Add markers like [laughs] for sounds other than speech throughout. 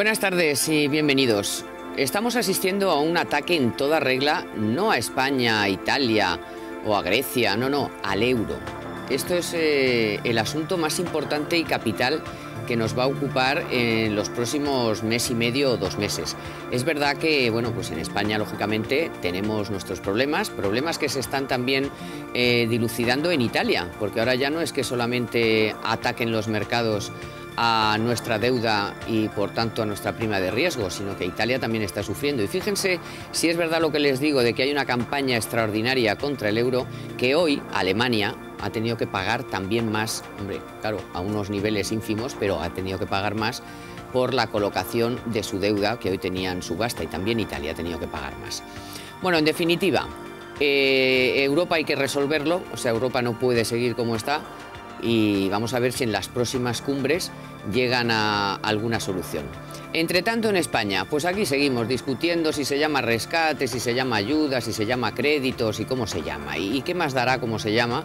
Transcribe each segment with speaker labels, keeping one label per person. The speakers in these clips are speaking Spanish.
Speaker 1: Buenas tardes y bienvenidos. Estamos asistiendo a un ataque en toda regla, no a España, a Italia o a Grecia, no, no, al euro. Esto es eh, el asunto más importante y capital que nos va a ocupar en los próximos mes y medio o dos meses. Es verdad que, bueno, pues en España, lógicamente, tenemos nuestros problemas, problemas que se están también eh, dilucidando en Italia, porque ahora ya no es que solamente ataquen los mercados a nuestra deuda y por tanto a nuestra prima de riesgo, sino que Italia también está sufriendo. Y fíjense si es verdad lo que les digo de que hay una campaña extraordinaria contra el euro, que hoy Alemania ha tenido que pagar también más, hombre, claro, a unos niveles ínfimos, pero ha tenido que pagar más por la colocación de su deuda que hoy tenía en subasta y también Italia ha tenido que pagar más. Bueno, en definitiva, eh, Europa hay que resolverlo, o sea, Europa no puede seguir como está y vamos a ver si en las próximas cumbres llegan a alguna solución. Entre tanto, en España, pues aquí seguimos discutiendo si se llama rescate, si se llama ayuda, si se llama créditos y cómo se llama. ¿Y, qué más dará cómo se llama?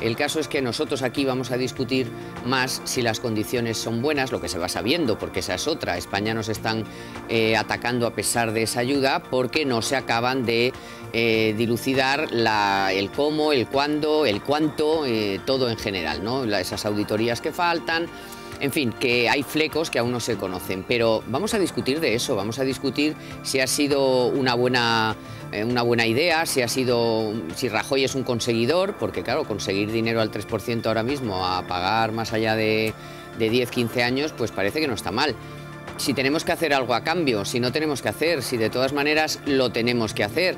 Speaker 1: El caso es que nosotros aquí vamos a discutir más si las condiciones son buenas, lo que se va sabiendo, porque esa es otra. España nos están eh, atacando a pesar de esa ayuda porque no se acaban de eh, dilucidar el cómo, el cuándo, el cuánto, eh, todo en general, ¿no? esas auditorías que faltan. En fin, que hay flecos que aún no se conocen, pero vamos a discutir de eso, vamos a discutir si ha sido una buena, eh, una buena idea, si ha sido, si Rajoy es un conseguidor, porque claro, conseguir dinero al 3% ahora mismo a pagar más allá de, de 10, 15 años, pues parece que no está mal. Si tenemos que hacer algo a cambio, si no tenemos que hacer, si de todas maneras lo tenemos que hacer.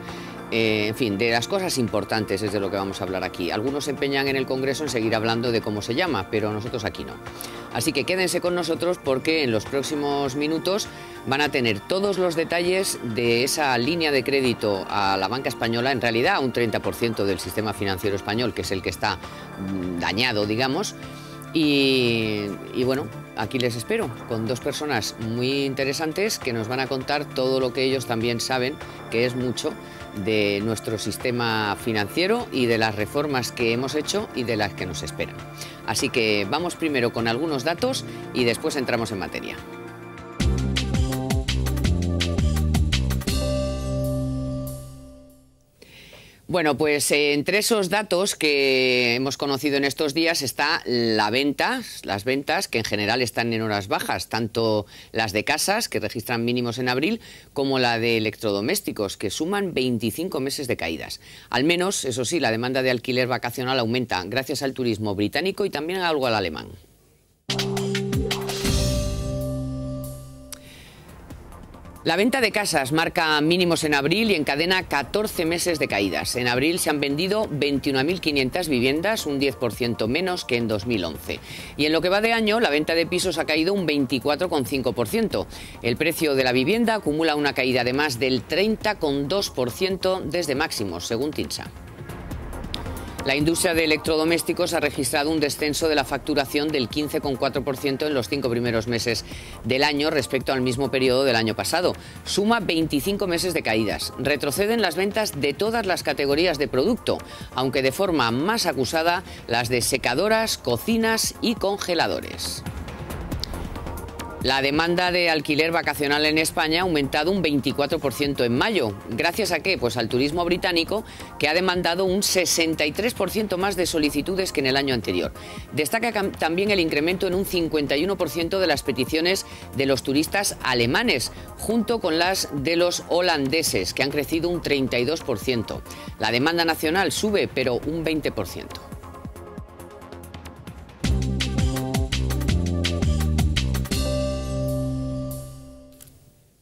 Speaker 1: Eh, en fin, de las cosas importantes es de lo que vamos a hablar aquí. Algunos se empeñan en el Congreso en seguir hablando de cómo se llama, pero nosotros aquí no. Así que quédense con nosotros porque en los próximos minutos van a tener todos los detalles de esa línea de crédito a la banca española, en realidad a un 30% del sistema financiero español, que es el que está mm, dañado, digamos. Y, y, bueno, aquí les espero con dos personas muy interesantes que nos van a contar todo lo que ellos también saben, que es mucho de nuestro sistema financiero y de las reformas que hemos hecho y de las que nos esperan. Así que vamos primero con algunos datos y después entramos en materia. Bueno, pues eh, entre esos datos que hemos conocido en estos días está la venta, las ventas que en general están en horas bajas, tanto las de casas, que registran mínimos en abril, como la de electrodomésticos, que suman 25 meses de caídas. Al menos, eso sí, la demanda de alquiler vacacional aumenta gracias al turismo británico y también algo al alemán. La venta de casas marca mínimos en abril y encadena 14 meses de caídas. En abril se han vendido 21.500 viviendas, un 10% menos que en 2011. Y en lo que va de año, la venta de pisos ha caído un 24,5%. El precio de la vivienda acumula una caída de más del 30,2% desde máximos, según TINSA. La industria de electrodomésticos ha registrado un descenso de la facturación del 15,4% en los cinco primeros meses del año respecto al mismo periodo del año pasado. Suma 25 meses de caídas. Retroceden las ventas de todas las categorías de producto, aunque de forma más acusada las de secadoras, cocinas y congeladores. La demanda de alquiler vacacional en España ha aumentado un 24% en mayo. ¿Gracias a qué? Pues al turismo británico, que ha demandado un 63% más de solicitudes que en el año anterior. Destaca también el incremento en un 51% de las peticiones de los turistas alemanes, junto con las de los holandeses, que han crecido un 32%. La demanda nacional sube, pero un 20%.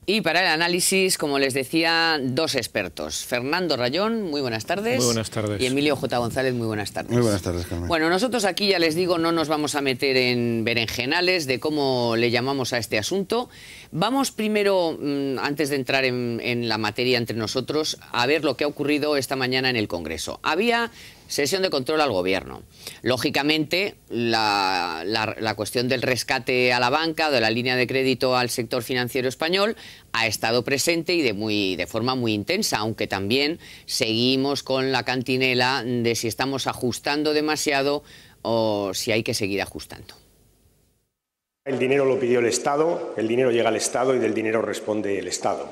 Speaker 1: Y para el análisis, como les decía, dos expertos. Fernando Rayón, muy buenas tardes.
Speaker 2: Muy buenas tardes.
Speaker 1: Y Emilio J. González, muy buenas tardes.
Speaker 3: Muy buenas tardes, Carmen.
Speaker 1: Bueno, nosotros aquí ya les digo, no nos vamos a meter en berenjenales de cómo le llamamos a este asunto. Vamos primero, mm, antes de entrar en, en la materia entre nosotros, a ver lo que ha ocurrido esta mañana en el Congreso. Había Sesión de control al gobierno. Lógicamente, la, cuestión del rescate a la banca, de la línea de crédito al sector financiero español, ha estado presente y de, muy, de forma muy intensa, aunque también seguimos con la cantinela de si estamos ajustando demasiado o si hay que seguir ajustando.
Speaker 2: El dinero lo pidió el Estado, el dinero llega al Estado y del dinero responde el Estado.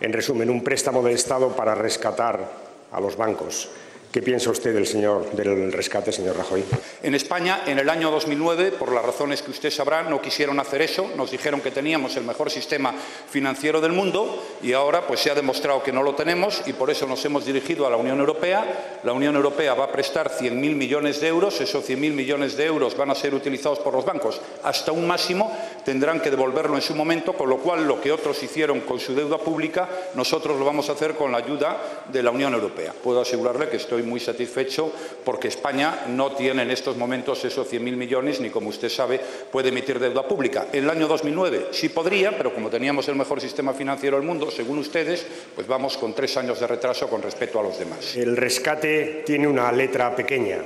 Speaker 2: En resumen, un préstamo del Estado para rescatar a los bancos. ¿Qué piensa usted del, señor, del rescate, señor Rajoy?
Speaker 3: En España, en el año 2009, por las razones que usted sabrá, no quisieron hacer eso. Nos dijeron que teníamos el mejor sistema financiero del mundo y ahora pues, se ha demostrado que no lo tenemos y por eso nos hemos dirigido a la Unión Europea. La Unión Europea va a prestar 100.000 millones de euros. Esos 100.000 millones de euros van a ser utilizados por los bancos hasta un máximo. Tendrán que devolverlo en su momento, con lo cual lo que otros hicieron con su deuda pública, nosotros lo vamos a hacer con la ayuda de la Unión Europea. Puedo asegurarle que estoy muy satisfecho porque España no tiene en estos momentos esos 100.000 millones ni, como usted sabe, puede emitir deuda pública. En el año 2009 sí podría, pero como teníamos el mejor sistema financiero del mundo, según ustedes, pues vamos con tres años de retraso con respecto a los demás.
Speaker 2: El rescate tiene una letra pequeña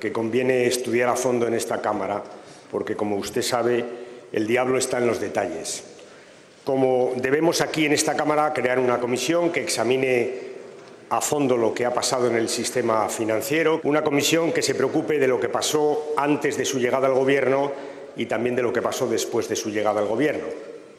Speaker 2: que conviene estudiar a fondo en esta Cámara, porque, como usted sabe, el diablo está en los detalles. Como debemos aquí en esta Cámara crear una comisión que examine a fondo lo que ha pasado en el sistema financiero, una comisión que se preocupe de lo que pasó antes de su llegada al Gobierno y también de lo que pasó después de su llegada al Gobierno.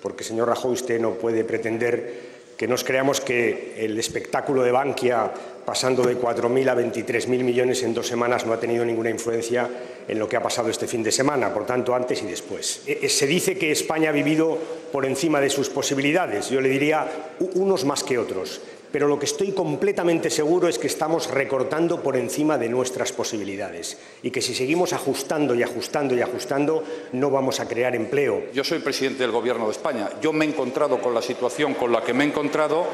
Speaker 2: Porque, señor Rajoy, usted no puede pretender que nos creamos que el espectáculo de Bankia pasando de 4.000 a 23.000 millones en dos semanas no ha tenido ninguna influencia en lo que ha pasado este fin de semana, por tanto, antes y después. Eh, eh, se dice que España ha vivido por encima de sus posibilidades. Yo le diría unos más que otros pero lo que estoy completamente seguro es que estamos recortando por encima de nuestras posibilidades y que si seguimos ajustando y ajustando y ajustando no vamos a crear empleo.
Speaker 3: Yo soy presidente del Gobierno de España. Yo me he encontrado con la situación con la que me he encontrado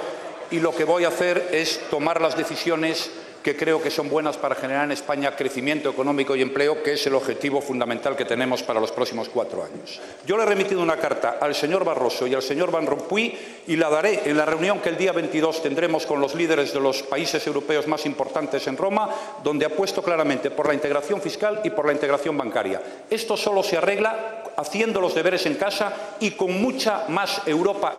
Speaker 3: y lo que voy a hacer es tomar las decisiones que creo que son buenas para generar en España crecimiento económico y empleo, que es el objetivo fundamental que tenemos para los próximos cuatro años. Yo le he remitido una carta al señor Barroso y al señor Van Rompuy y la daré en la reunión que el día 22 tendremos con los líderes de los países europeos más importantes en Roma, donde apuesto claramente por la integración fiscal y por la integración bancaria. Esto solo se arregla haciendo los deberes en casa y con mucha más Europa.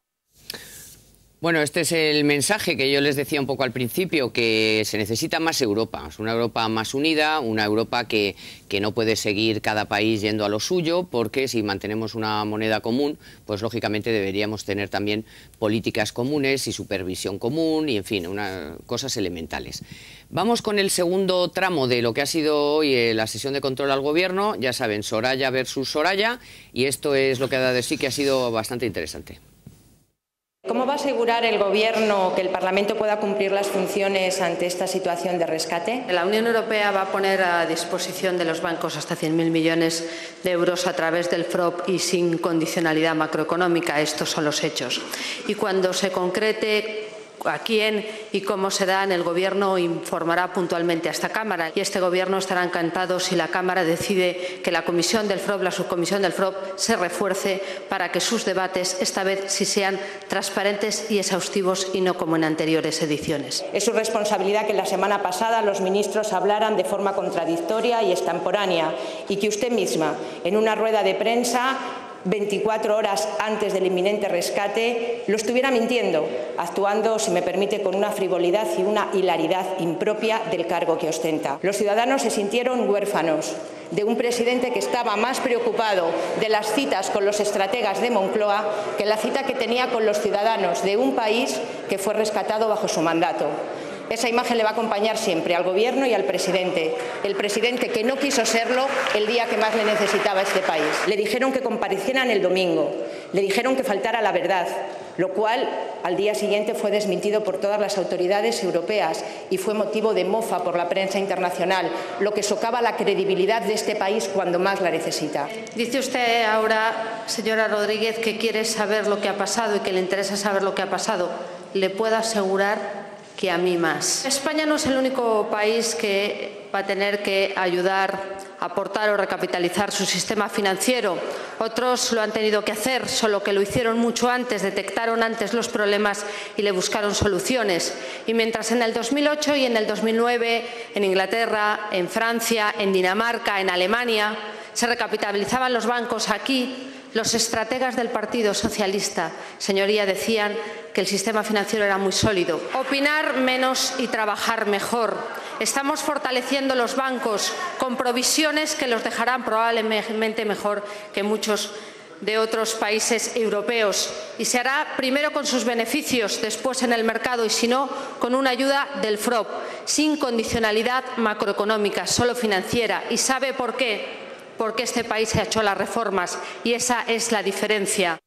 Speaker 1: Bueno, este es el mensaje que yo les decía un poco al principio, que se necesita más Europa, una Europa más unida, una Europa que, que, no puede seguir cada país yendo a lo suyo, porque si mantenemos una moneda común, pues lógicamente deberíamos tener también políticas comunes y supervisión común y, en fin, una, cosas elementales. Vamos con el segundo tramo de lo que ha sido hoy eh, la sesión de control al Gobierno, ya saben, Soraya versus Soraya, y esto es lo que ha dado de sí que ha sido bastante interesante.
Speaker 4: ¿Cómo va a asegurar el Gobierno que el Parlamento pueda cumplir las funciones ante esta situación de rescate?
Speaker 5: La Unión Europea va a poner a disposición de los bancos hasta 100.000 millones de euros a través del FROP y sin condicionalidad macroeconómica. Estos son los hechos. Y cuando se concrete a quién y cómo se dan, el Gobierno informará puntualmente a esta Cámara y este Gobierno estará encantado si la Cámara decide que la Comisión del FROP, la subcomisión del FROP, se refuerce para que sus debates esta vez sean transparentes y exhaustivos y no como en anteriores ediciones.
Speaker 4: Es su responsabilidad que la semana pasada los ministros hablaran de forma contradictoria y extemporánea y que usted misma, en una rueda de prensa, 24 horas antes del inminente rescate, lo estuviera mintiendo, actuando, si me permite, con una frivolidad y una hilaridad impropia del cargo que ostenta. Los ciudadanos se sintieron huérfanos de un presidente que estaba más preocupado de las citas con los estrategas de Moncloa que la cita que tenía con los ciudadanos de un país que fue rescatado bajo su mandato. Esa imagen le va a acompañar siempre al Gobierno y al presidente. El presidente que no quiso serlo el día que más le necesitaba este país. Le dijeron que comparecieran el domingo. Le dijeron que faltara la verdad, lo cual al día siguiente fue desmentido por todas las autoridades europeas y fue motivo de mofa por la prensa internacional, lo que socava la credibilidad de este país cuando más la necesita.
Speaker 5: Dice usted ahora, señora Rodríguez, que quiere saber lo que ha pasado y que le interesa saber lo que ha pasado. Le puedo asegurar que a mí más. España no es el único país que va a tener que ayudar, aportar o recapitalizar su sistema financiero. Otros lo han tenido que hacer, solo que lo hicieron mucho antes, detectaron antes los problemas y le buscaron soluciones. Y mientras en el 2008 y en el 2009 en Inglaterra, en Francia, en Dinamarca, en Alemania se recapitalizaban los bancos aquí, los estrategas del Partido Socialista, señoría, decían que el sistema financiero era muy sólido. Opinar menos y trabajar mejor. Estamos fortaleciendo los bancos con provisiones que los dejarán probablemente mejor que muchos de otros países europeos y se hará primero con sus beneficios, después en el mercado y si no, con una ayuda del FROP, sin condicionalidad macroeconómica, solo financiera. ¿Y sabe por qué? Porque este país ha hecho las reformas y esa es la diferencia.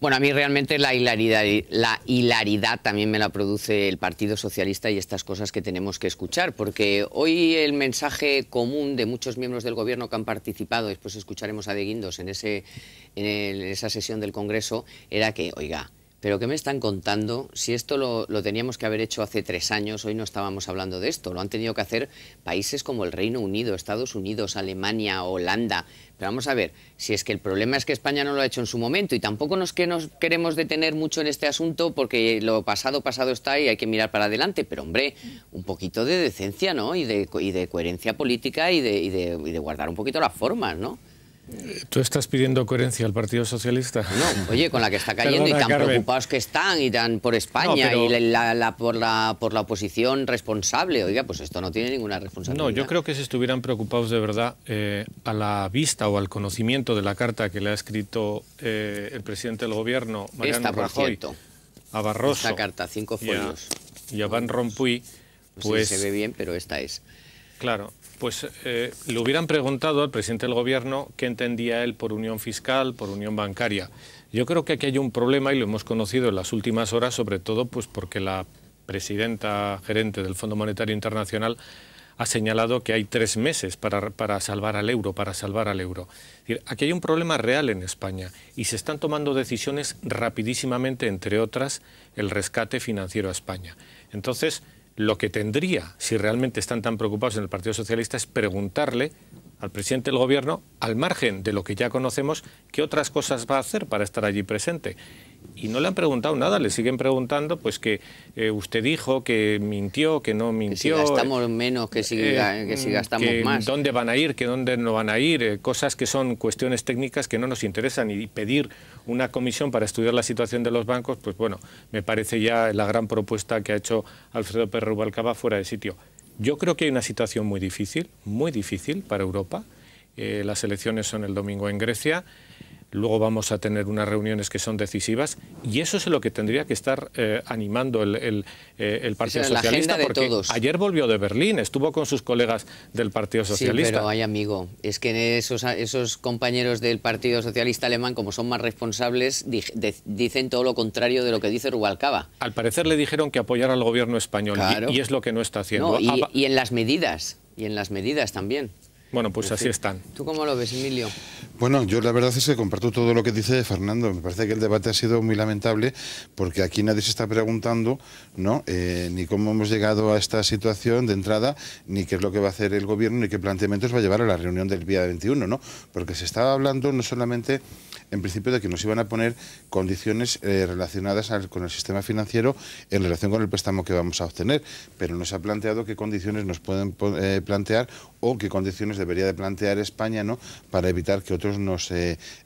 Speaker 1: Bueno, a mí realmente la hilaridad, la hilaridad también me la produce el Partido Socialista y estas cosas que tenemos que escuchar, porque hoy el mensaje común de muchos miembros del Gobierno que han participado, después escucharemos a De Guindos en esa sesión del Congreso, era que, oiga, pero ¿qué me están contando? Si esto lo, teníamos que haber hecho hace tres años, hoy no estábamos hablando de esto. Lo han tenido que hacer países como el Reino Unido, Estados Unidos, Alemania, Holanda. Pero vamos a ver, si es que el problema es que España no lo ha hecho en su momento y tampoco nos, que nos queremos detener mucho en este asunto porque lo pasado, pasado está y hay que mirar para adelante. Pero hombre, un poquito de decencia, ¿no? Y de, y de coherencia política y de, y de, y de guardar un poquito las formas, ¿no?
Speaker 6: ¿Tú estás pidiendo coherencia al Partido Socialista?
Speaker 1: No, oye, con la que está [laughs] cayendo y tan preocupados que están y tan por España y la, por, la, por la oposición responsable. Oiga, pues esto no tiene ninguna responsabilidad.
Speaker 6: No, yo creo que si estuvieran preocupados de verdad eh, a la vista o al conocimiento de la carta que le ha escrito eh, el presidente del Gobierno, Mariano Rajoy, a Barroso.
Speaker 1: Esta carta, cinco folios.
Speaker 6: Y a, Van Rompuy,
Speaker 1: pues... se ve bien, pero esta es.
Speaker 6: Claro, pues eh, le hubieran preguntado al presidente del Gobierno qué entendía él por unión fiscal, por unión bancaria. Yo creo que aquí hay un problema y lo hemos conocido en las últimas horas, sobre todo pues porque la presidenta gerente del Fondo Monetario Internacional ha señalado que hay tres meses para, para, salvar al euro, para salvar al euro. aquí hay un problema real en España y se están tomando decisiones rapidísimamente, entre otras, el rescate financiero a España. Entonces, lo que tendría, si realmente están tan preocupados en el Partido Socialista, es preguntarle al presidente del Gobierno, al margen de lo que ya conocemos, qué otras cosas va a hacer para estar allí presente y no le han preguntado nada, le siguen preguntando pues que eh, usted dijo que mintió, que no mintió.
Speaker 1: Que si gastamos menos, que si, eh, que si gastamos más.
Speaker 6: ¿Dónde van a ir, que dónde no van a ir? Eh, cosas que son cuestiones técnicas que no nos interesan y pedir una comisión para estudiar la situación de los bancos, pues bueno, me parece ya la gran propuesta que ha hecho Alfredo Pérez Rubalcaba fuera de sitio. Yo creo que hay una situación muy difícil, muy difícil para Europa. las elecciones son el domingo en Grecia luego vamos a tener unas reuniones que son decisivas y eso es lo que tendría que estar eh, animando el, eh, Partido Socialista porque ayer volvió de Berlín, estuvo con sus colegas del Partido Socialista.
Speaker 1: Sí, pero hay amigo, es que esos, esos compañeros del Partido Socialista alemán, como son más responsables, dicen todo lo contrario de lo que dice Rubalcaba.
Speaker 6: Al parecer le dijeron que apoyara al gobierno español y, es lo que no está haciendo.
Speaker 1: y en las medidas, y en las medidas también.
Speaker 6: Bueno, pues así están.
Speaker 1: ¿Tú cómo lo ves, Emilio?
Speaker 7: Bueno, yo la verdad es que comparto todo lo que dice Fernando. Me parece que el debate ha sido muy lamentable porque aquí nadie se está preguntando ¿no? Eh, ni cómo hemos llegado a esta situación de entrada, ni qué es lo que va a hacer el gobierno, ni qué planteamientos va a llevar a la reunión del día 21, ¿no? Porque se estaba hablando no solamente en principio de que nos iban a poner condiciones eh, relacionadas con el sistema financiero en relación con el préstamo que vamos a obtener, pero no se ha planteado qué condiciones nos pueden eh, plantear o qué condiciones debería de plantear España ¿no? para evitar que otros nos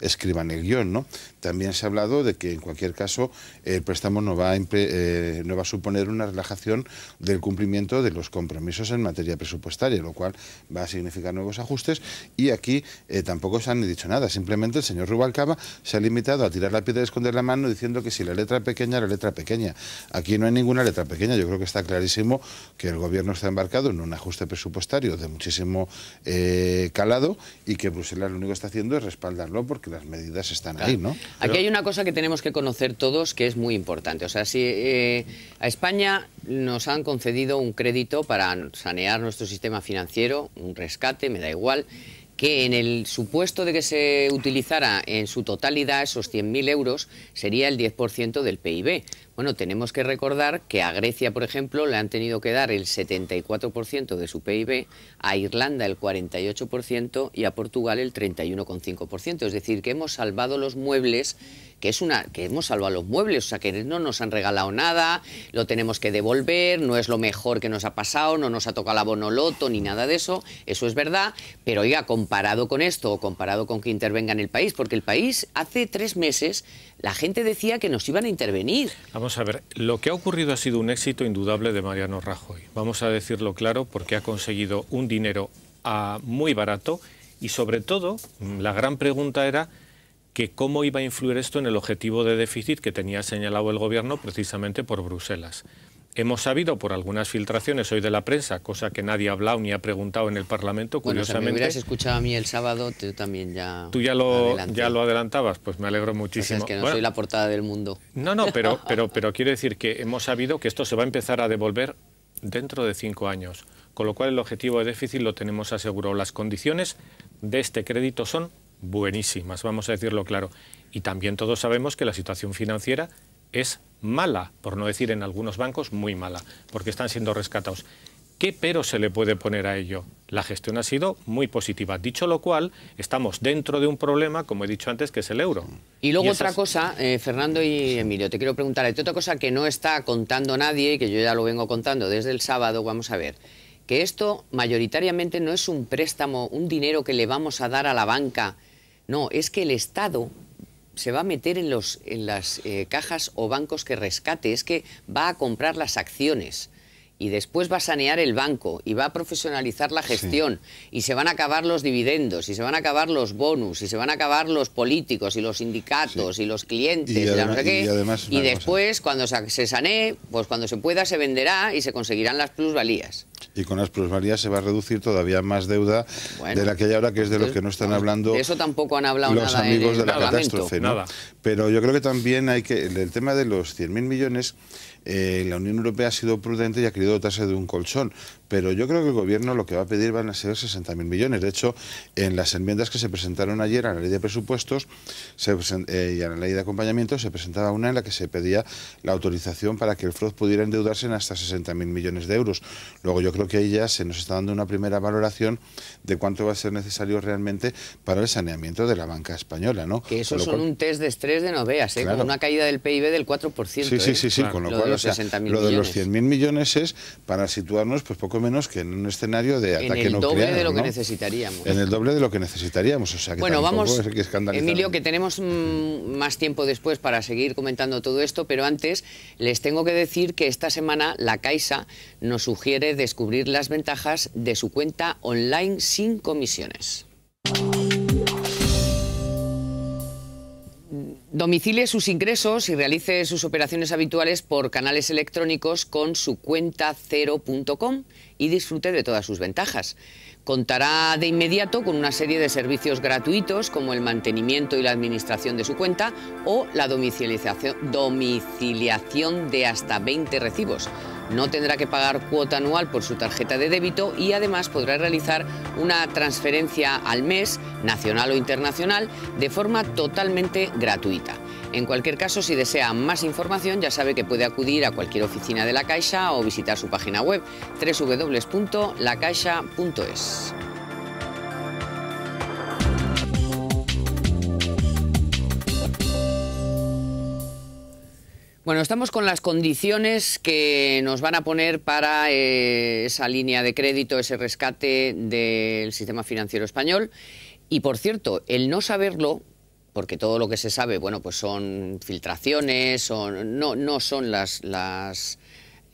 Speaker 7: escriban el guion. ¿no? También se ha hablado de que en cualquier caso el préstamo no va, a, eh, no va a suponer una relajación del cumplimiento de los compromisos en materia presupuestaria, lo cual va a significar nuevos ajustes y aquí tampoco se han dicho nada, simplemente el señor Rubalcaba se ha limitado a tirar la piedra y esconder la mano diciendo que si la letra pequeña, la letra pequeña. Aquí no hay ninguna letra pequeña. Yo creo que está clarísimo que el gobierno está embarcado en un ajuste presupuestario de muchísimo eh, calado y que Bruselas lo único que está haciendo es respaldarlo porque las medidas están ahí, ¿no?
Speaker 1: Aquí hay una cosa que tenemos que conocer todos que es muy importante. O sea, si eh, a España nos han concedido un crédito para sanear nuestro sistema financiero, un rescate, me da igual, que en el supuesto de que se utilizara en su totalidad esos 100.000 euros sería el 10% del PIB. Bueno, tenemos que recordar que a Grecia, por ejemplo, le han tenido que dar el 74% de su PIB, a Irlanda el 48% y a Portugal el 31,5%. Es decir, que hemos salvado los muebles que es una que hemos salvado los muebles, o sea que no nos han regalado nada, lo tenemos que devolver, no es lo mejor que nos ha pasado, no nos ha tocado la bonoloto ni nada de eso, eso es verdad, pero oiga, comparado con esto o comparado con que intervenga en el país, porque el país hace tres meses la gente decía que nos iban a intervenir.
Speaker 6: Vamos a ver, lo que ha ocurrido ha sido un éxito indudable de Mariano Rajoy, vamos a decirlo claro, porque ha conseguido un dinero a muy barato y sobre todo la gran pregunta era que cómo iba a influir esto en el objetivo de déficit que tenía señalado el Gobierno precisamente por Bruselas. Hemos sabido por algunas filtraciones hoy de la prensa, cosa que nadie ha hablado ni ha preguntado en el Parlamento,
Speaker 1: bueno,
Speaker 6: curiosamente.
Speaker 1: Si me hubieras escuchado a mí el sábado, tú también ya.
Speaker 6: Tú ya lo, ya lo adelantabas, pues me alegro muchísimo.
Speaker 1: O sea, es que no soy la portada del mundo.
Speaker 6: No, no, pero, [laughs] pero, pero quiero decir que hemos sabido que esto se va a empezar a devolver dentro de cinco años, con lo cual el objetivo de déficit lo tenemos asegurado. Las condiciones de este crédito son buenísimas, vamos a decirlo claro. Y también todos sabemos que la situación financiera es mala, por no decir en algunos bancos muy mala, porque están siendo rescatados. ¿Qué pero se le puede poner a ello? La gestión ha sido muy positiva. Dicho lo cual, estamos dentro de un problema, como he dicho antes, que es el euro.
Speaker 1: Y luego otra cosa, eh, Fernando y Emilio, te quiero preguntar, hay otra cosa que no está contando nadie y que yo ya lo vengo contando desde el sábado, vamos a ver, que esto mayoritariamente no es un préstamo, un dinero que le vamos a dar a la banca, no, es que el Estado se va a meter en, los, en las eh, cajas o bancos que rescate, es que va a comprar las acciones y después va a sanear el banco y va a profesionalizar la gestión y se van a acabar los dividendos y se van a acabar los bonus y se van a acabar los políticos y los sindicatos y los clientes y,
Speaker 7: además,
Speaker 1: no sé qué.
Speaker 7: y además
Speaker 1: y
Speaker 7: una
Speaker 1: después cuando se sanee, pues cuando se pueda se venderá y se conseguirán las plusvalías.
Speaker 7: Y con las plusvalías se va a reducir todavía más deuda
Speaker 1: Bueno,
Speaker 7: de la que hay ahora, que es de lo que no están hablando
Speaker 1: De eso tampoco han hablado
Speaker 7: los
Speaker 1: nada en
Speaker 7: amigos
Speaker 1: el
Speaker 7: de la
Speaker 1: Parlamento.
Speaker 7: catástrofe. ¿no?
Speaker 6: Nada.
Speaker 7: Pero yo creo que también hay que, el tema de los 100.000 millones, eh, la Unión Europea ha sido prudente y ha querido dotarse de un colchón. Pero yo creo que el gobierno lo que va a pedir van a ser 60.000 millones. De hecho, en las enmiendas que se presentaron ayer a la ley de presupuestos se eh, y a la ley de acompañamiento se presentaba una en la que se pedía la autorización para que el FROD pudiera endeudarse en hasta 60.000 millones de euros. Luego yo creo que ahí ya se nos está dando una primera valoración de cuánto va a ser necesario realmente para el saneamiento de la banca española. ¿no?
Speaker 1: Que eso son
Speaker 7: cual-
Speaker 1: un test de estrés de no veas, ¿eh?
Speaker 7: Claro.
Speaker 1: con una caída del PIB del 4%.
Speaker 7: Sí, sí,
Speaker 1: ¿eh?
Speaker 7: sí, sí, con lo,
Speaker 1: Lo de
Speaker 7: cual
Speaker 1: los
Speaker 7: o sea,
Speaker 1: 60.000
Speaker 7: lo de los
Speaker 1: millones.
Speaker 7: 100.000 millones es para situarnos pues poco menos que en un escenario de
Speaker 1: En
Speaker 7: ataque
Speaker 1: el
Speaker 7: nuclear.
Speaker 1: doble de lo que
Speaker 7: ¿no?
Speaker 1: necesitaríamos.
Speaker 7: En el doble de lo que necesitaríamos, o sea que
Speaker 1: Bueno, vamos,
Speaker 7: que.
Speaker 1: Emilio, que tenemos mm, más tiempo después para seguir comentando todo esto, pero antes les tengo que decir que esta semana la Caixa nos sugiere descubrir las ventajas de su cuenta online sin comisiones. Domicilie sus ingresos y realice sus operaciones habituales por canales electrónicos con su cuenta cero.com y disfrute de todas sus ventajas. Contará de inmediato con una serie de servicios gratuitos como el mantenimiento y la administración de su cuenta o la domiciliación, de hasta 20 recibos. No tendrá que pagar cuota anual por su tarjeta de débito y además podrá realizar una transferencia al mes, nacional o internacional, de forma totalmente gratuita. En cualquier caso, si desea más información, ya sabe que puede acudir a cualquier oficina de la Caixa o visitar su página web www.lacaixa.es. Bueno, estamos con las condiciones que nos van a poner para eh, esa línea de crédito, ese rescate del sistema financiero español. Y por cierto, el no saberlo, porque todo lo que se sabe, bueno, pues son filtraciones, son, no, no son las, las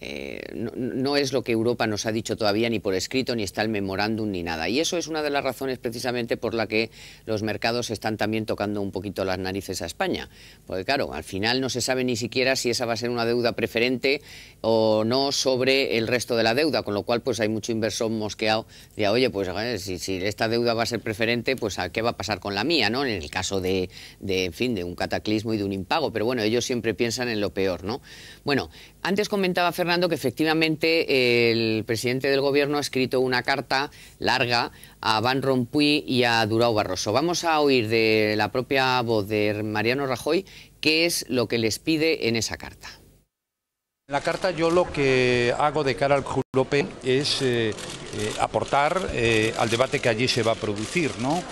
Speaker 1: eh, no, es lo que Europa nos ha dicho todavía ni por escrito, ni está el memorándum, ni nada. Y eso es una de las razones precisamente por la que los mercados están también tocando un poquito las narices a España. Porque claro, al final no se sabe ni siquiera si esa va a ser una deuda preferente o no sobre el resto de la deuda, con lo cual pues hay mucho inversor mosqueado de, oye, pues si, si esta deuda va a ser preferente, pues ¿a qué va a pasar con la mía? ¿no? En el caso de, de, en fin, de un cataclismo y de un impago. Pero bueno, ellos siempre piensan en lo peor, ¿no? Bueno, antes comentaba Fernando que efectivamente el presidente del gobierno ha escrito una carta larga a Van Rompuy y a Durao Barroso. Vamos a oír de la propia voz de Mariano Rajoy qué es lo que les pide en esa carta.
Speaker 3: En la carta yo lo que hago de cara al Europeo es eh, eh, aportar eh, al debate que allí se va a producir, ¿no?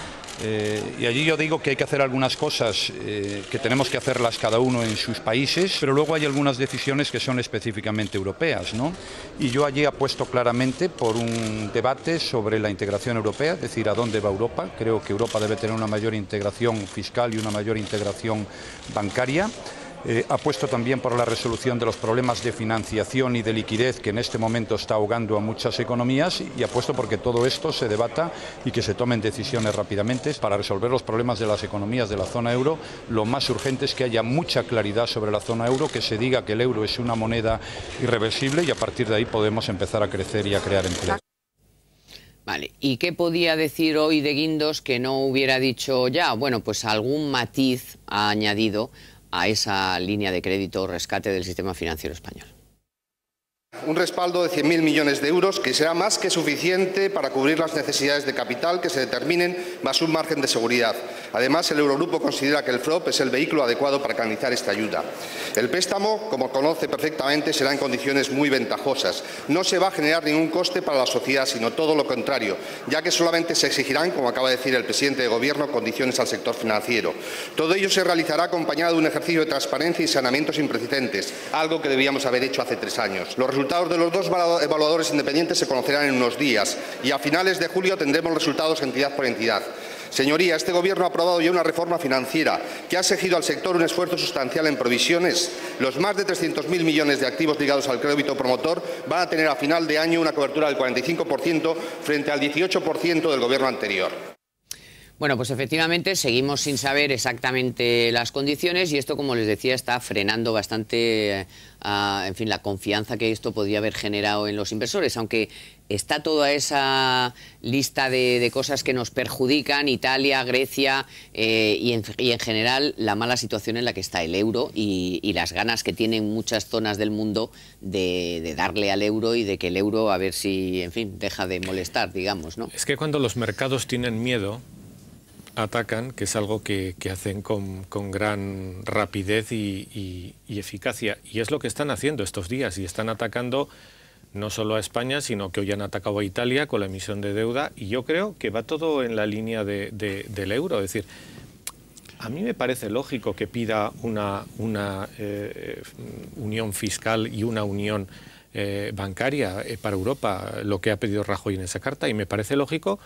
Speaker 3: Eh, y allí yo digo que hay que hacer algunas cosas eh, que tenemos que hacerlas cada uno en sus países, pero luego hay algunas decisiones que son específicamente europeas. ¿no? Y yo allí apuesto claramente por un debate sobre la integración europea, es decir, a dónde va Europa. Creo que Europa debe tener una mayor integración fiscal y una mayor integración bancaria. Eh, apuesto también por la resolución de los problemas de financiación y de liquidez que en este momento está ahogando a muchas economías y apuesto porque todo esto se debata y que se tomen decisiones rápidamente para resolver los problemas de las economías de la zona euro. Lo más urgente es que haya mucha claridad sobre la zona euro, que se diga que el euro es una moneda irreversible y a partir de ahí podemos empezar a crecer y a crear empleo.
Speaker 1: Vale, ¿y qué podía decir hoy de Guindos que no hubiera dicho ya? Bueno, pues algún matiz ha añadido a esa línea de crédito rescate del sistema financiero español.
Speaker 8: Un respaldo de 100.000 millones de euros que será más que suficiente para cubrir las necesidades de capital que se determinen más un margen de seguridad. Además, el Eurogrupo considera que el FROP es el vehículo adecuado para canalizar esta ayuda. El préstamo, como conoce perfectamente, será en condiciones muy ventajosas. No se va a generar ningún coste para la sociedad, sino todo lo contrario, ya que solamente se exigirán, como acaba de decir el presidente de Gobierno, condiciones al sector financiero. Todo ello se realizará acompañado de un ejercicio de transparencia y saneamiento sin precedentes, algo que debíamos haber hecho hace tres años. Resultados de los dos evaluadores independientes se conocerán en unos días y a finales de julio tendremos resultados entidad por entidad. Señoría, este Gobierno ha aprobado ya una reforma financiera que ha exigido al sector un esfuerzo sustancial en provisiones. Los más de 300.000 millones de activos ligados al crédito promotor van a tener a final de año una cobertura del 45% frente al 18% del Gobierno anterior.
Speaker 1: Bueno, pues efectivamente seguimos sin saber exactamente las condiciones y esto, como les decía, está frenando bastante, eh, en fin, la confianza que esto podría haber generado en los inversores, aunque está toda esa lista de, cosas que nos perjudican, Italia, Grecia eh, y, en, general la mala situación en la que está el euro y, las ganas que tienen muchas zonas del mundo de, de, darle al euro y de que el euro a ver si, en fin, deja de molestar, digamos, ¿no?
Speaker 6: Es que cuando los mercados tienen miedo, atacan, que es algo que, hacen con, gran rapidez y, eficacia. Y es lo que están haciendo estos días y están atacando no solo a España, sino que hoy han atacado a Italia con la emisión de deuda y yo creo que va todo en la línea del euro. Es decir, a mí me parece lógico que pida una, una eh, unión fiscal y una unión eh, bancaria eh, para Europa, lo que ha pedido Rajoy en esa carta, y me parece lógico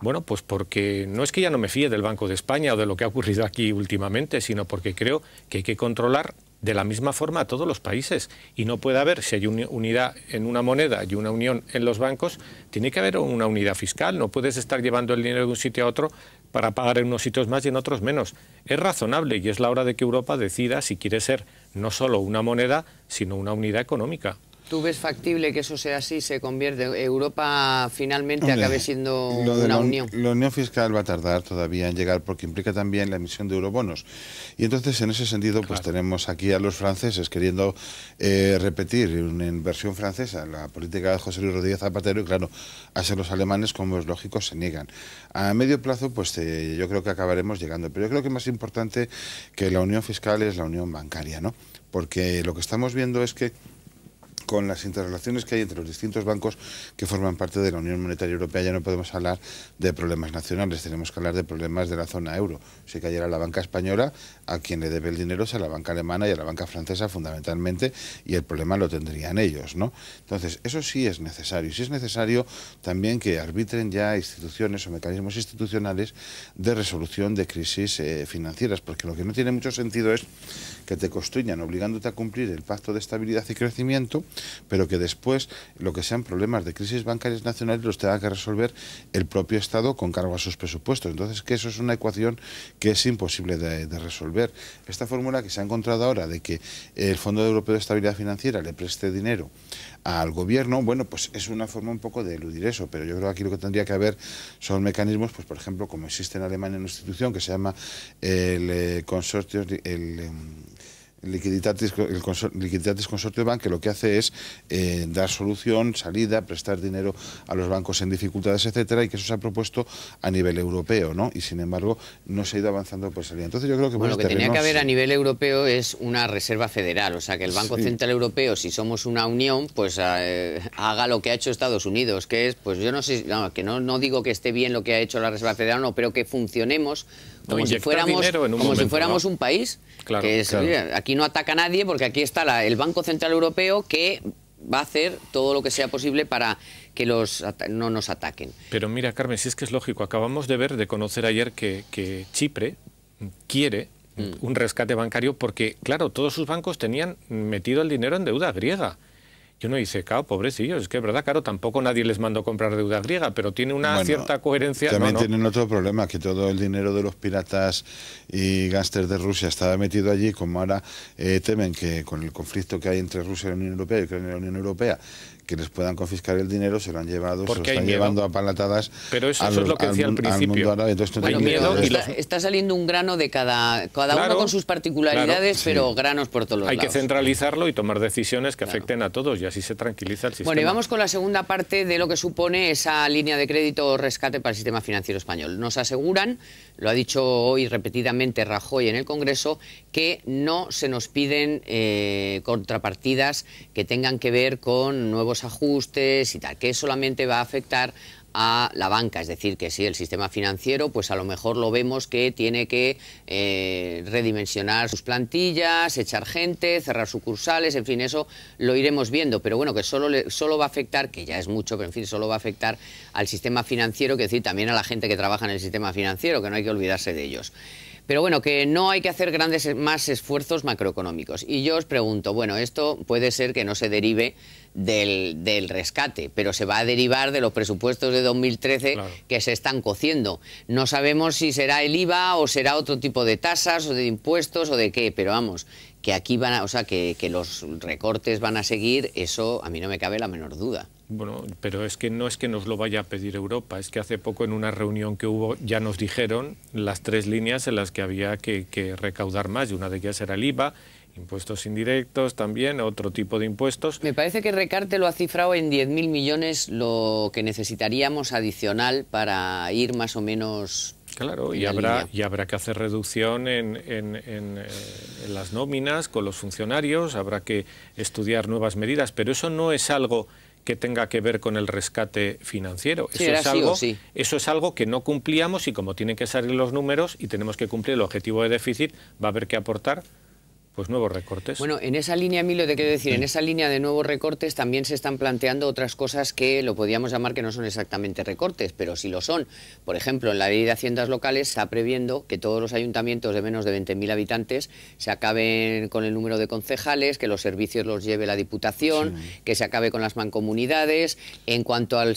Speaker 6: bueno, pues porque no es que ya no me fíe del Banco de España o de lo que ha ocurrido aquí últimamente, sino porque creo que hay que controlar de la misma forma a todos los países. Y no puede haber, si hay unidad en una moneda y una unión en los bancos, tiene que haber una unidad fiscal. No puedes estar llevando el dinero de un sitio a otro para pagar en unos sitios más y en otros menos. Es razonable y es la hora de que Europa decida si quiere ser no solo una moneda, sino una unidad económica.
Speaker 1: ¿Tú ves factible que eso sea así, se convierte, Europa finalmente acabe siendo una
Speaker 7: la,
Speaker 1: unión?
Speaker 7: La unión fiscal va a tardar todavía en llegar porque implica también la emisión de eurobonos. Y entonces, en ese sentido, pues tenemos aquí a los franceses queriendo eh, repetir en versión francesa la política de José Luis Rodríguez Zapatero y, claro, a ser los alemanes, como es lógico, se niegan. A medio plazo, pues eh, yo creo que acabaremos llegando. Pero yo creo que más importante que la unión fiscal es la unión bancaria, ¿no? Porque lo que estamos viendo es que con las interrelaciones que hay entre los distintos bancos que forman parte de la Unión Monetaria Europea ya no podemos hablar de problemas nacionales, tenemos que hablar de problemas de la zona euro. Si cayera la banca española, a quien le debe el dinero es a la banca alemana y a la banca francesa fundamentalmente, y el problema lo tendrían ellos, ¿no? Entonces, eso sí es necesario. Sí es necesario también que arbitren ya instituciones o mecanismos institucionales de resolución de crisis eh, financieras, porque lo que no tiene mucho sentido es que te construyan obligándote a cumplir el pacto de estabilidad y crecimiento, pero que después lo que sean problemas de crisis bancarias nacionales los tenga que resolver el propio Estado con cargo a sus presupuestos. Entonces, que eso es una ecuación que es imposible de, resolver. Esta fórmula que se ha encontrado ahora de que el Fondo Europeo de Estabilidad Financiera le preste dinero al gobierno, bueno, pues es una forma un poco de eludir eso, pero yo creo que aquí lo que tendría que haber son mecanismos, pues por ejemplo, como existe en Alemania una institución que se llama el eh, consorcio, em, Liquiditatis, el Liquiditatis Consortio Bank, que lo que hace es eh, dar solución, salida, prestar dinero a los bancos en dificultades, etcétera, y que eso se ha propuesto a nivel europeo, ¿no? Y sin embargo, no se ha ido avanzando por salida. Entonces yo creo que
Speaker 1: bueno, lo que tenía que haber a nivel europeo es una reserva federal, o sea, que el Banco Central Europeo, si somos una unión, pues eh, haga lo que ha hecho Estados Unidos, que es, pues yo no sé, que no, no digo que esté bien lo que ha hecho la Reserva Federal, no, pero que funcionemos como si fuéramos, como si fuéramos un país. que aquí no ataca a nadie porque aquí está el Banco Central Europeo que va a hacer todo lo que sea posible para que los no nos ataquen.
Speaker 6: Pero mira, Carmen, si es que es lógico, acabamos de ver, de conocer ayer que, que Chipre quiere mm. un rescate bancario porque, claro, todos sus bancos tenían metido el dinero en deuda griega. Y uno dice, claro, pobrecillos, es que es verdad, claro, tampoco nadie les mandó comprar deuda griega, pero tiene una cierta coherencia.
Speaker 7: También tienen otro problema, que todo el dinero de los piratas y gángsters de Rusia estaba metido allí, como ahora eh, temen que con el conflicto que hay entre Rusia y la Unión Europea y Ucrania y la Unión Europea, que les puedan confiscar el dinero, se lo han llevado, se lo están llevando a palatadas.
Speaker 6: Pero eso, es lo que decía al, principio.
Speaker 1: está, saliendo un grano de cada, cada uno con sus particularidades, pero granos por todos
Speaker 6: Hay
Speaker 1: lados.
Speaker 6: Hay que centralizarlo y tomar decisiones que afecten a todos y así se tranquiliza el sistema.
Speaker 1: Bueno, y vamos con la segunda parte de lo que supone esa línea de crédito rescate para el sistema financiero español. Nos aseguran, lo ha dicho hoy repetidamente Rajoy en el Congreso, que no se nos piden eh, contrapartidas que tengan que ver con nuevos ajustes y tal, que solamente va a afectar a la banca, es decir, que si el sistema financiero, pues a lo mejor lo vemos que tiene que eh, redimensionar sus plantillas, echar gente, cerrar sucursales, en fin, eso lo iremos viendo, pero bueno, que solo, solo va a afectar, que ya es mucho, pero en fin, solo va a afectar al sistema financiero, que decir, también a la gente que trabaja en el sistema financiero, que no hay que olvidarse de ellos. Pero bueno, que no hay que hacer grandes más esfuerzos macroeconómicos. Y yo os pregunto, bueno, esto puede ser que no se derive del, rescate, pero se va a derivar de los presupuestos de 2013 que se están cociendo. No sabemos si será el IVA o será otro tipo de tasas o de impuestos o de qué, pero vamos, que aquí van a, o sea, que, que los recortes van a seguir, eso a mí no me cabe la menor duda.
Speaker 6: Bueno, pero es que no es que nos lo vaya a pedir Europa, es que hace poco en una reunión que hubo ya nos dijeron las tres líneas en las que había que, que recaudar más, y una de ellas era el IVA, Impuestos indirectos también, otro tipo de impuestos.
Speaker 1: Me parece que Recarte lo ha cifrado en 10.000 millones lo que necesitaríamos adicional para ir más o menos
Speaker 6: Claro, y habrá, y habrá que hacer reducción en, en, en, eh, en, las nóminas con los funcionarios, habrá que estudiar nuevas medidas, pero eso no es algo que tenga que ver con el rescate financiero.
Speaker 1: eso, es algo,
Speaker 6: eso es algo que no cumplíamos y como tienen que salir los números y tenemos que cumplir el objetivo de déficit, va a haber que aportar pues nuevos recortes.
Speaker 1: Bueno, en esa línea, Emilio, te quiero decir, en esa línea de nuevos recortes también se están planteando otras cosas que lo podríamos llamar que no son exactamente recortes, pero sí lo son. Por ejemplo, en la ley de haciendas locales se está previendo que todos los ayuntamientos de menos de 20.000 habitantes se acaben con el número de concejales, que los servicios los lleve la Diputación, que se acabe con las mancomunidades. En cuanto al,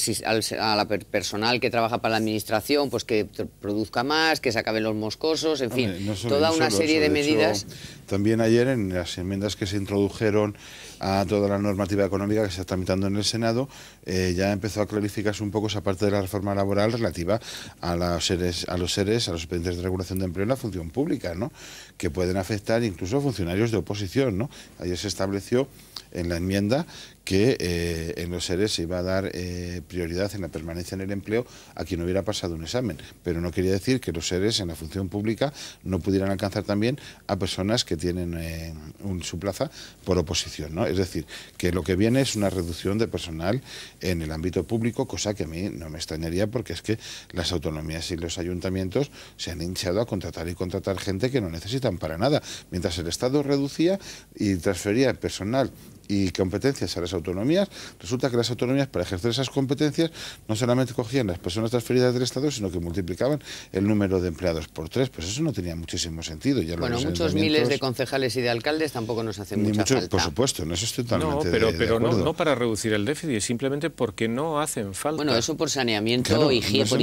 Speaker 1: al personal que trabaja para la Administración, pues que produzca más, que se acaben los moscosos, en fin, toda una serie de, medidas.
Speaker 7: También ayer en las enmiendas que se introdujeron a toda la normativa económica que se está tramitando en el Senado, eh, ya empezó a clarificarse un poco esa parte de la reforma laboral relativa a los seres, a los seres, a los expedientes de regulación de empleo en la función pública, ¿no? que pueden afectar incluso a funcionarios de oposición. ¿no? Ayer se estableció en la enmienda que eh, en los seres se iba a dar eh, prioridad en la permanencia en el empleo a quien hubiera pasado un examen, pero no quería decir que los seres en la función pública no pudieran alcanzar también a personas que tienen eh, su plaza por oposición. ¿no? Es decir, que lo que viene es una reducción de personal en el ámbito público, cosa que a mí no me extrañaría porque es que las autonomías y los ayuntamientos se han hinchado a contratar y contratar gente que no necesitan para nada, mientras el Estado reducía y transfería personal y competencias a las autonomías, resulta que las autonomías para ejercer esas competencias no solamente cogían las personas transferidas del Estado, sino que multiplicaban el número de empleados por tres. Pues eso no tenía muchísimo sentido. Ya
Speaker 1: bueno, muchos miles de concejales y de alcaldes tampoco nos hacen mucha falta.
Speaker 7: Por supuesto, en eso estoy totalmente
Speaker 6: No, pero, pero no, no, para reducir el déficit, simplemente porque no hacen falta.
Speaker 1: Bueno, eso por saneamiento, por higiene, por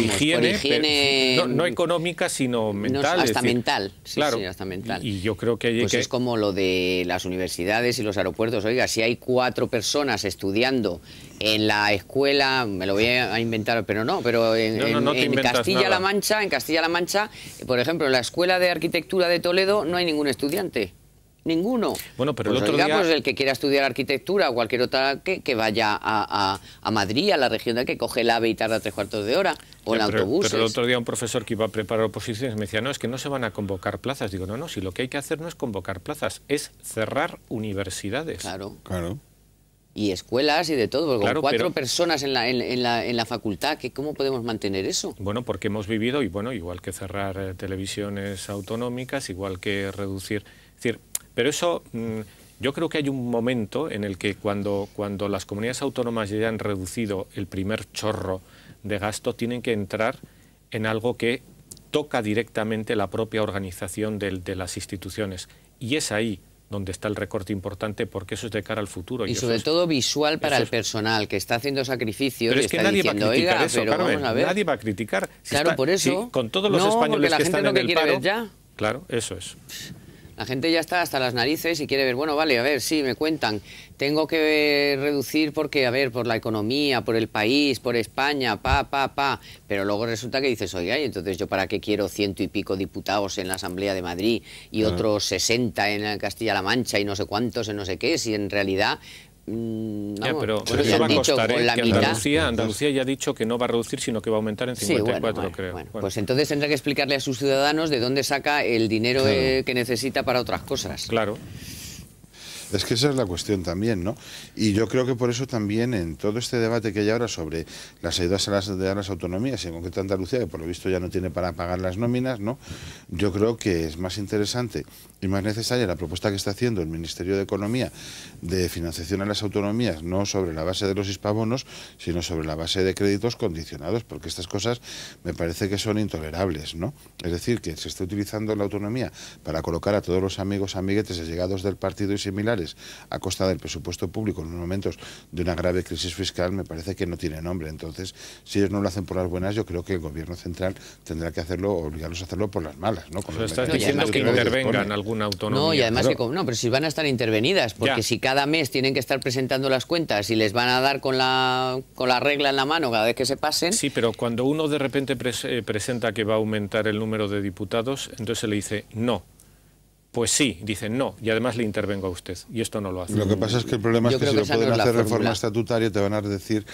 Speaker 1: higiene,
Speaker 6: no, económica, sino mental.
Speaker 1: hasta mental, claro. hasta mental.
Speaker 6: Y, yo creo que hay
Speaker 1: pues
Speaker 6: que...
Speaker 1: es como lo de las universidades y los aeropuertos. Oiga, si hay cuatro personas estudiando en la escuela, me lo voy a inventar, pero no, pero en, Castilla-La Mancha, en Castilla-La Mancha, por ejemplo, en la escuela de arquitectura de Toledo no hay ningún estudiante. Ninguno.
Speaker 6: Bueno, pero el
Speaker 1: pues
Speaker 6: otro día...
Speaker 1: pues el que quiera estudiar arquitectura o cualquier otra que, que vaya a, a, Madrid, a la región de que coge el AVE y tarda tres cuartos de hora, o el autobús.
Speaker 6: Pero el otro día un profesor que iba a preparar oposiciones me decía, no, es que no se van a convocar plazas. Digo, no, no, si lo que hay que hacer no es convocar plazas, es cerrar universidades.
Speaker 1: Claro.
Speaker 7: Claro
Speaker 1: y escuelas y de todo, porque con cuatro personas en la, en, la, en la facultad, ¿cómo podemos mantener eso?
Speaker 6: Bueno, porque hemos vivido, y bueno, igual que cerrar eh, televisiones autonómicas, igual que reducir... Es decir, pero eso, mm, yo creo que hay un momento en el que cuando, cuando las comunidades autónomas ya han reducido el primer chorro de gasto, tienen que entrar en algo que toca directamente la propia organización de las instituciones. Y es ahí donde está el recorte importante porque eso es de cara al futuro.
Speaker 1: Y, sobre todo visual para el personal que está haciendo sacrificios.
Speaker 6: Pero es que nadie va a criticar eso, Carmen, Nadie va a criticar.
Speaker 1: claro, por eso.
Speaker 6: con todos los españoles que están en el paro.
Speaker 1: Ya.
Speaker 6: Claro, eso es.
Speaker 1: La gente ya está hasta las narices y quiere ver, bueno, vale, a ver, sí, me cuentan, tengo que reducir porque, a ver, por la economía, por el país, por España, pa, pa, pa, pero luego resulta que dices, oiga, y entonces yo para qué quiero ciento y pico diputados en la Asamblea de Madrid y otros 60 en Castilla-La Mancha y no sé cuántos en no sé qué, si en realidad
Speaker 6: Mm, pero eso va a costar, ¿eh? Andalucía, Andalucía, ya ha dicho que no va a reducir, sino que va a aumentar en 54, creo.
Speaker 1: pues entonces tendrá que explicarle a sus ciudadanos de dónde saca el dinero eh, que necesita para otras cosas.
Speaker 6: Claro.
Speaker 7: Es que esa es la cuestión también, ¿no? Y yo creo que por eso también en todo este debate que hay ahora sobre las ayudas a las, de las autonomías, en concreto Andalucía, que por lo visto ya no tiene para pagar las nóminas, ¿no? Yo creo que es más interesante y más necesaria la propuesta que está haciendo el Ministerio de Economía de financiación a las autonomías, no sobre la base de los hispabonos, sino sobre la base de créditos condicionados, porque estas cosas me parece que son intolerables, ¿no? Es decir, que se esté utilizando la autonomía para colocar a todos los amigos, amiguetes, allegados del partido y similares a costa del presupuesto público en los momentos de una grave crisis fiscal, me parece que no tiene nombre. Entonces, si ellos no lo hacen por las buenas, yo creo que el gobierno central tendrá que hacerlo, obligarlos a hacerlo por las malas, ¿no?
Speaker 6: estás diciendo que intervengan algún
Speaker 1: no, y además que, no, pero si van a estar intervenidas, porque si cada mes tienen que estar presentando las cuentas y les van a dar con la, con la regla en la mano cada vez que se pasen...
Speaker 6: Sí, pero cuando uno de repente eh, presenta que va a aumentar el número de diputados, entonces se le dice no. Pues sí, dicen no, y además le intervengo a usted, y esto no lo hace.
Speaker 7: Lo que pasa es que el problema es que si lo pueden hacer reforma estatutaria te van a decir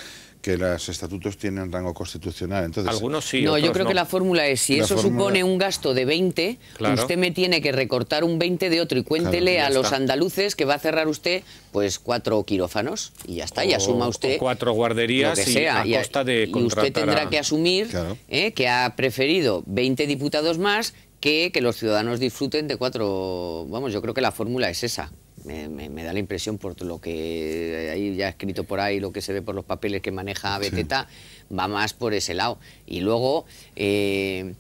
Speaker 7: que los estatutos tienen rango constitucional. Entonces,
Speaker 6: Algunos sí.
Speaker 1: No, yo creo que la fórmula es, si eso supone un gasto de 20, usted me tiene que recortar un 20 de otro y cuéntele a los andaluces que va a cerrar usted pues cuatro quirófanos y ya está, y asuma usted...
Speaker 6: cuatro guarderías sea, y a costa de
Speaker 1: Y usted tendrá que asumir eh, que ha preferido 20 diputados más que, que los ciudadanos disfruten de cuatro... Vamos, yo creo que la fórmula es esa me, da la impresión por lo que ahí ya escrito por ahí, lo que se ve por los papeles que maneja Beteta, va más por ese lado. Y luego eh,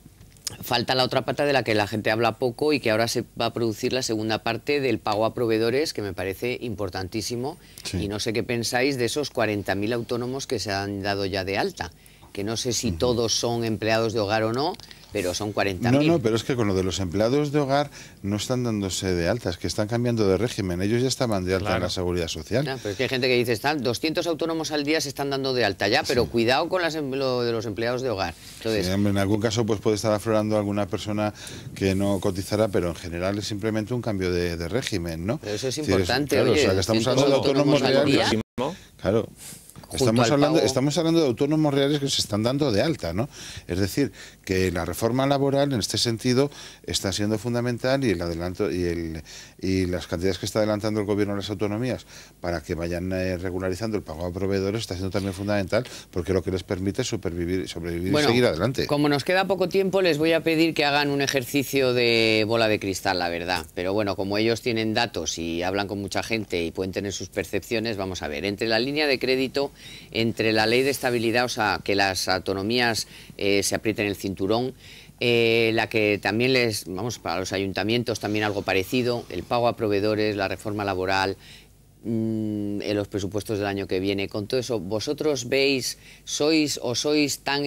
Speaker 1: falta la otra pata de la que la gente habla poco y que ahora se va a producir la segunda parte del pago a proveedores, que me parece importantísimo. Y no sé qué pensáis de esos 40.000 autónomos que se han dado ya de alta, que no sé si todos son empleados de hogar o no, pero son 40.000.
Speaker 7: No, no, pero es que con lo de los empleados de hogar no están dándose de altas, que están cambiando de régimen. Ellos ya estaban de alta en la seguridad social.
Speaker 1: pero es que hay gente que dice, están 200 autónomos al día se están dando de alta ya, pero cuidado con las, em, lo de los empleados de hogar.
Speaker 7: Entonces, en algún caso pues puede estar aflorando alguna persona que no cotizará, pero en general es simplemente un cambio de, régimen, ¿no?
Speaker 1: Pero eso es importante, oye, o sea,
Speaker 7: que estamos hablando de autónomos reales. Claro. Estamos hablando, estamos hablando de autónomos reales que se están dando de alta, ¿no? Es decir, que la reforma laboral en este sentido está siendo fundamental y el adelanto y el y las cantidades que está adelantando el gobierno a las autonomías para que vayan eh, regularizando el pago a proveedores está siendo también fundamental porque lo que les permite es supervivir, sobrevivir y seguir adelante.
Speaker 1: Como nos queda poco tiempo, les voy a pedir que hagan un ejercicio de bola de cristal, la verdad. Pero bueno, como ellos tienen datos y hablan con mucha gente y pueden tener sus percepciones, vamos a ver. Entre la línea de crédito entre la ley de estabilidad, o sea, que las autonomías eh, se aprieten el cinturón, eh, la que también les, vamos, para los ayuntamientos también algo parecido, el pago a proveedores, la reforma laboral, mm, en los presupuestos del año que viene. Con todo eso, ¿vosotros veis, sois o sois tan,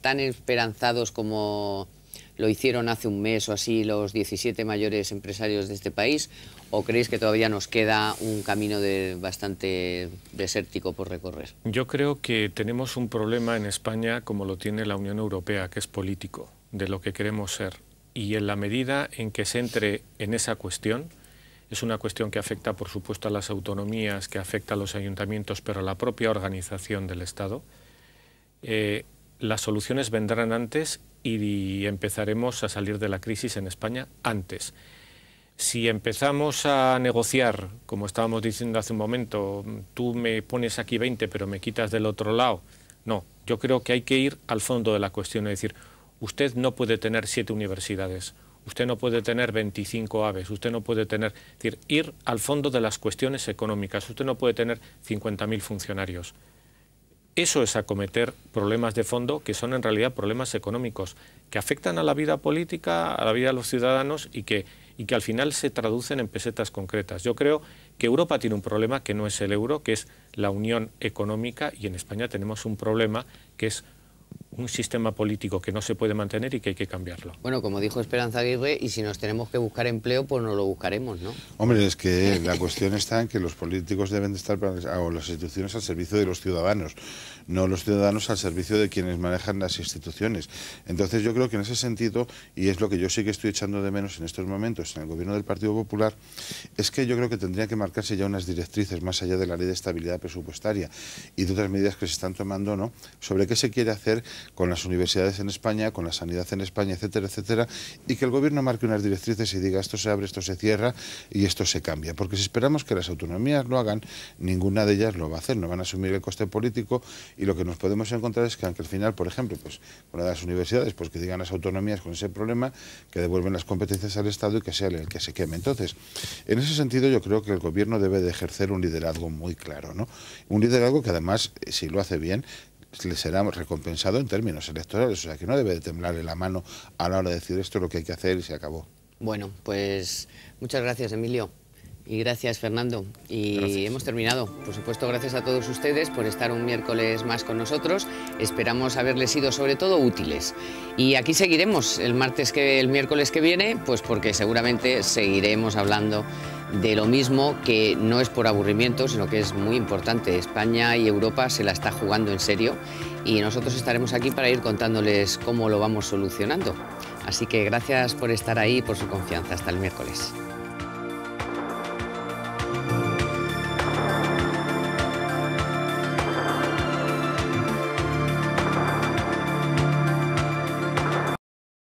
Speaker 1: tan esperanzados como lo hicieron hace un mes o así los 17 mayores empresarios de este país? ¿O creéis que todavía nos queda un camino de bastante desértico por recorrer?
Speaker 6: Yo creo que tenemos un problema en España como lo tiene la Unión Europea, que es político, de lo que queremos ser. Y en la medida en que se entre en esa cuestión, es una cuestión que afecta, por supuesto, a las autonomías, que afecta a los ayuntamientos, pero a la propia organización del Estado, eh, las soluciones vendrán antes y empezaremos a salir de la crisis en España antes. Si empezamos a negociar, como estábamos diciendo hace un momento, tú me pones aquí 20 pero me quitas del otro lado, no, yo creo que hay que ir al fondo de la cuestión, es decir, usted no puede tener siete universidades, usted no puede tener 25 aves, usted no puede tener, es decir, ir al fondo de las cuestiones económicas, usted no puede tener 50.000 funcionarios. Eso es acometer problemas de fondo que son en realidad problemas económicos, que afectan a la vida política, a la vida de los ciudadanos y que, y que al final se traducen en pesetas concretas. Yo creo que Europa tiene un problema que no es el euro, que es la unión económica y en España tenemos un problema que es un sistema político que no se puede mantener y que hay que cambiarlo.
Speaker 1: Bueno, como dijo Esperanza Aguirre, y si nos tenemos que buscar empleo, pues no lo buscaremos, ¿no?
Speaker 7: Hombre, es que [laughs] la cuestión está en que los políticos deben de estar, o las instituciones al servicio de los ciudadanos, no los ciudadanos al servicio de quienes manejan las instituciones. Entonces yo creo que en ese sentido, y es lo que yo sí que estoy echando de menos en estos momentos en el gobierno del Partido Popular, es que yo creo que tendría que marcarse ya unas directrices más allá de la ley de estabilidad presupuestaria y de otras medidas que se están tomando, ¿no? Sobre qué se quiere hacer con las universidades en España, con la sanidad en España, etcétera, etcétera, y que el gobierno marque unas directrices y diga esto se abre, esto se cierra y esto se cambia. Porque si esperamos que las autonomías lo hagan, ninguna de ellas lo va a hacer, no van a asumir el coste político y lo que nos podemos encontrar es que aunque al final, por ejemplo, pues con las universidades, pues que digan las autonomías con ese problema, que devuelven las competencias al Estado y que sea el que se queme. Entonces, en ese sentido yo creo que el gobierno debe de ejercer un liderazgo muy claro, ¿no? Un liderazgo que además, si lo hace bien, le será recompensado en términos electorales, o sea que no debe de temblarle la mano a la hora de decir esto es lo que hay que hacer y se acabó.
Speaker 1: Bueno, pues muchas gracias Emilio. Y gracias, Fernando. Y hemos terminado. Por supuesto, gracias a todos ustedes por estar un miércoles más con nosotros. Esperamos haberles sido sobre todo útiles. Y aquí seguiremos el martes que el miércoles que viene, pues porque seguramente seguiremos hablando de lo mismo que no es por aburrimiento, sino que es muy importante. España y Europa se la está jugando en serio y nosotros estaremos aquí para ir contándoles cómo lo vamos solucionando. Así que gracias por estar ahí y por su confianza. Hasta el miércoles.